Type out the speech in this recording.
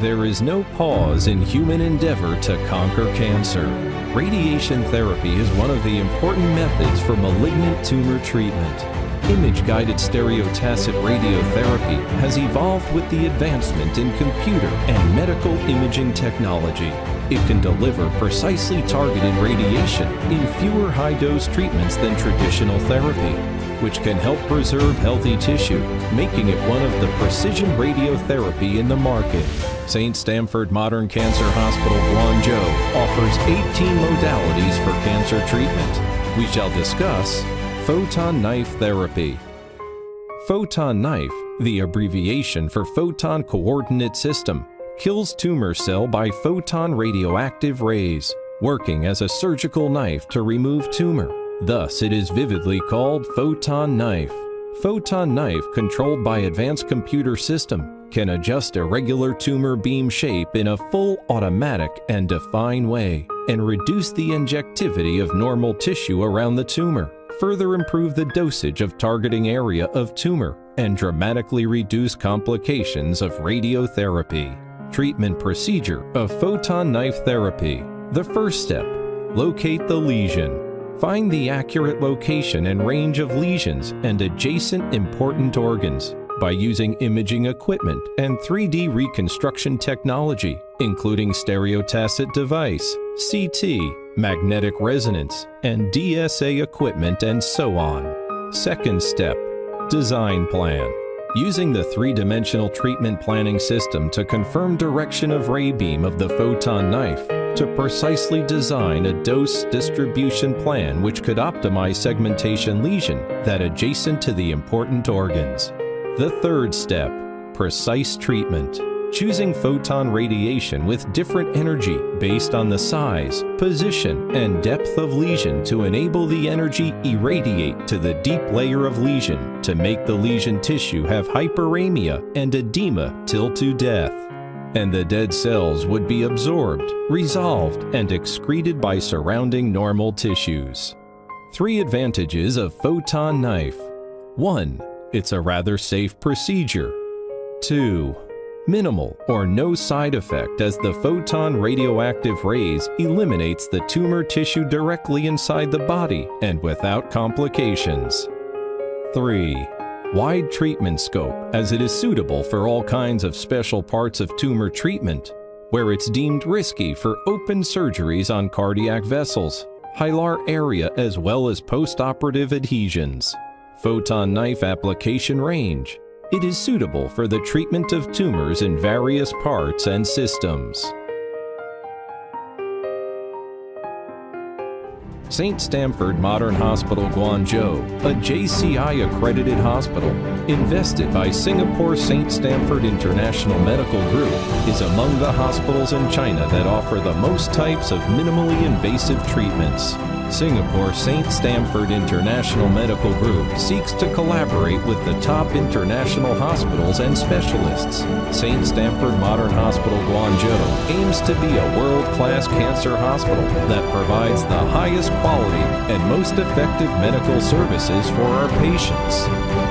There is no pause in human endeavor to conquer cancer. Radiation therapy is one of the important methods for malignant tumor treatment. Image-guided stereotactic radiotherapy has evolved with the advancement in computer and medical imaging technology. It can deliver precisely targeted radiation in fewer high-dose treatments than traditional therapy, which can help preserve healthy tissue, making it one of the precision radiotherapy in the market. St. Stamford Modern Cancer Hospital Guangzhou offers 18 modalities for cancer treatment. We shall discuss Photon Knife Therapy. Photon knife, the abbreviation for photon coordinate system, kills tumor cell by photon radioactive rays, working as a surgical knife to remove tumor. Thus, it is vividly called photon knife. Photon knife, controlled by advanced computer system, can adjust irregular tumor beam shape in a full automatic and defined way and reduce the injectivity of normal tissue around the tumor, further improve the dosage of targeting area of tumor, and dramatically reduce complications of radiotherapy. Treatment procedure of photon knife therapy. The first step, locate the lesion. Find the accurate location and range of lesions and adjacent important organs by using imaging equipment and 3D reconstruction technology, including stereotactic device, CT, magnetic resonance, and DSA equipment and so on. Second step, design plan. Using the three-dimensional treatment planning system to confirm direction of ray beam of the photon knife to precisely design a dose distribution plan which could optimize segmentation lesion that adjacent to the important organs. The third step, precise treatment. Choosing photon radiation with different energy based on the size, position, and depth of lesion to enable the energy irradiate to the deep layer of lesion to make the lesion tissue have hyperemia and edema till to death and the dead cells would be absorbed, resolved, and excreted by surrounding normal tissues. Three advantages of photon knife. 1. It's a rather safe procedure. 2. Minimal or no side effect as the photon radioactive rays eliminates the tumor tissue directly inside the body and without complications. 3 wide treatment scope as it is suitable for all kinds of special parts of tumor treatment, where it's deemed risky for open surgeries on cardiac vessels, hilar area as well as postoperative adhesions. Photon knife application range. It is suitable for the treatment of tumors in various parts and systems. St. Stamford Modern Hospital Guangzhou, a JCI accredited hospital, invested by Singapore St. Stamford International Medical Group, is among the hospitals in China that offer the most types of minimally invasive treatments. Singapore St. Stamford International Medical Group seeks to collaborate with the top international hospitals and specialists. St. Stamford Modern Hospital Guangzhou aims to be a world-class cancer hospital that provides the highest quality and most effective medical services for our patients.